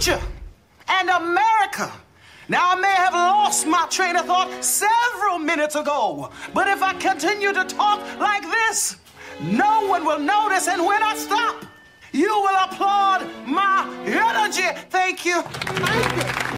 future and America. Now, I may have lost my train of thought several minutes ago, but if I continue to talk like this, no one will notice, and when I stop, you will applaud my energy. Thank you. Thank you.